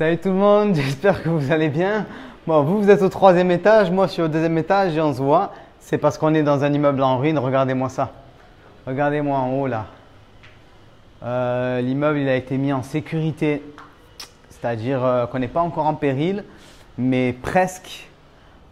Salut tout le monde, j'espère que vous allez bien. Bon, vous, vous êtes au troisième étage, moi je suis au deuxième étage et on se voit. C'est parce qu'on est dans un immeuble en ruine. Regardez-moi ça. Regardez-moi en haut là. Euh, l'immeuble il a été mis en sécurité, c'est-à-dire euh, qu'on n'est pas encore en péril, mais presque.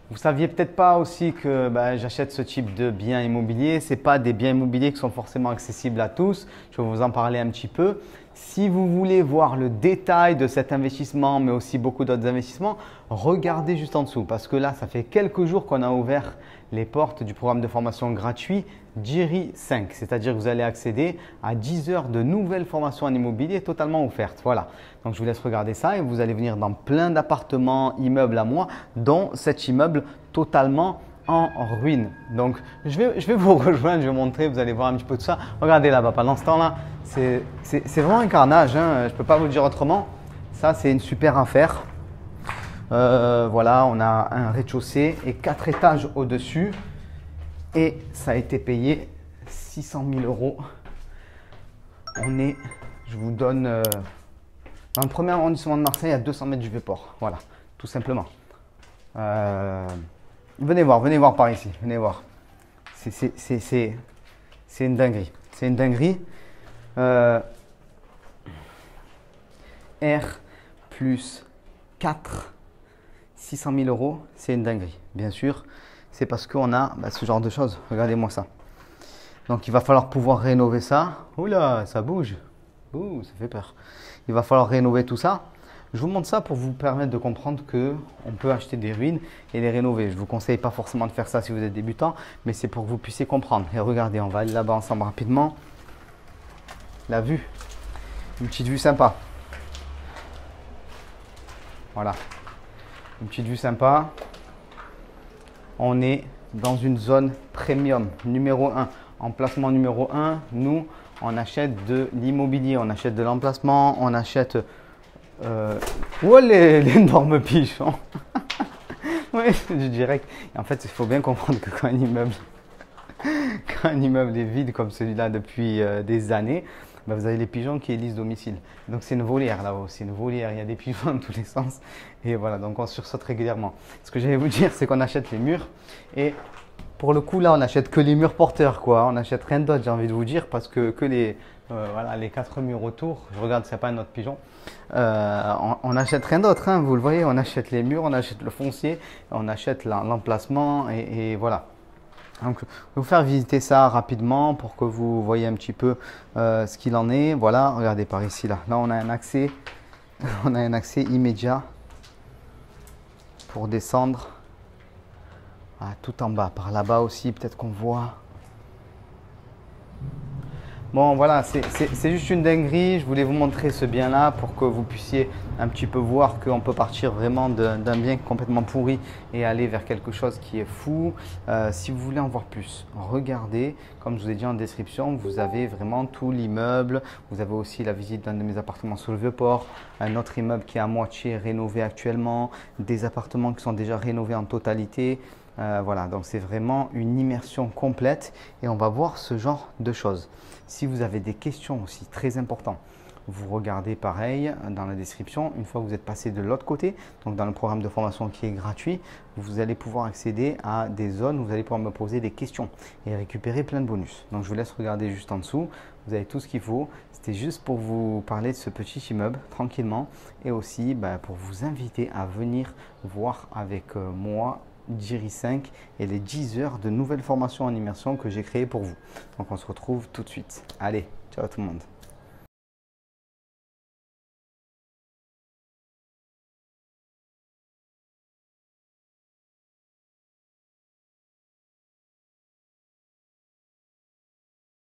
Vous saviez peut-être pas aussi que bah, j'achète ce type de biens immobiliers. Ce pas des biens immobiliers qui sont forcément accessibles à tous. Je vais vous en parler un petit peu. Si vous voulez voir le détail de cet investissement, mais aussi beaucoup d'autres investissements, regardez juste en dessous parce que là, ça fait quelques jours qu'on a ouvert les portes du programme de formation gratuit Jiri 5, c'est-à-dire que vous allez accéder à 10 heures de nouvelles formations en immobilier totalement offertes. Voilà. Donc je vous laisse regarder ça et vous allez venir dans plein d'appartements, immeubles à moi, dont cet immeuble totalement en ruine. Donc je vais, je vais vous rejoindre, je vais vous montrer, vous allez voir un petit peu de ça. Regardez là-bas, pendant ce temps-là, c'est vraiment un carnage, hein. je peux pas vous le dire autrement. Ça, c'est une super affaire. Euh, voilà, on a un rez-de-chaussée et quatre étages au-dessus. Et ça a été payé 600 000 euros. On est, je vous donne, euh, dans le premier arrondissement de Marseille, à 200 mètres du Vieux-Port. Voilà, tout simplement. Euh, venez voir, venez voir par ici, venez voir. C'est une dinguerie. C'est une dinguerie. R plus 4 600 000 euros, c'est une dinguerie. Bien sûr, c'est parce qu'on a bah, ce genre de choses. Regardez-moi ça. Donc il va falloir pouvoir rénover ça. Oula, ça bouge. Ouh, ça fait peur. Il va falloir rénover tout ça. Je vous montre ça pour vous permettre de comprendre que on peut acheter des ruines et les rénover. Je ne vous conseille pas forcément de faire ça si vous êtes débutant, mais c'est pour que vous puissiez comprendre. Et regardez, on va aller là-bas ensemble rapidement. La vue. Une petite vue sympa. Voilà une petite vue sympa. On est dans une zone premium numéro 1. Emplacement numéro 1, nous, on achète de l'immobilier, on achète de l'emplacement, on achète... Euh, oh, les, énormes pigeons Oui, du direct. en fait, il faut bien comprendre que quand un immeuble, quand un immeuble est vide comme celui-là depuis euh, des années, bah, vous avez les pigeons qui élisent domicile. Donc c'est une volière là-haut, c'est une volière, il y a des pigeons dans tous les sens. Et voilà, donc on sursaute régulièrement. Ce que j'allais vous dire, c'est qu'on achète les murs et pour le coup là, on n'achète que les murs porteurs quoi. On n'achète rien d'autre, j'ai envie de vous dire, parce que, que les, euh, voilà, les quatre murs autour, je regarde a pas un autre pigeon, euh, on n'achète rien d'autre, hein, vous le voyez, on achète les murs, on achète le foncier, on achète l'emplacement et voilà. Donc, je vais vous faire visiter ça rapidement pour que vous voyez un petit peu euh, ce qu'il en est. Voilà, regardez par ici là. Là, on a un accès, on a un accès immédiat pour descendre tout en bas. Par là-bas aussi, peut-être qu'on voit. Bon, voilà, c'est juste une dinguerie. Je voulais vous montrer ce bien-là pour que vous puissiez un petit peu voir qu'on peut partir vraiment d'un bien complètement pourri et aller vers quelque chose qui est fou. Euh, si vous voulez en voir plus, regardez. Comme je vous ai dit en description, vous avez vraiment tout l'immeuble. Vous avez aussi la visite d'un de mes appartements sur le Vieux-Port, un autre immeuble qui est à moitié rénové actuellement, des appartements qui sont déjà rénovés en totalité. Euh, voilà, donc c'est vraiment une immersion complète et on va voir ce genre de choses. Si vous avez des questions aussi très importantes, vous regardez pareil dans la description. Une fois que vous êtes passé de l'autre côté, donc dans le programme de formation qui est gratuit, vous allez pouvoir accéder à des zones où vous allez pouvoir me poser des questions et récupérer plein de bonus. Donc je vous laisse regarder juste en dessous. Vous avez tout ce qu'il faut. C'était juste pour vous parler de ce petit immeuble tranquillement et aussi bah, pour vous inviter à venir voir avec euh, moi Jiri 5 et les 10 heures de nouvelles formations en immersion que j'ai créées pour vous. Donc on se retrouve tout de suite. Allez, ciao tout le monde.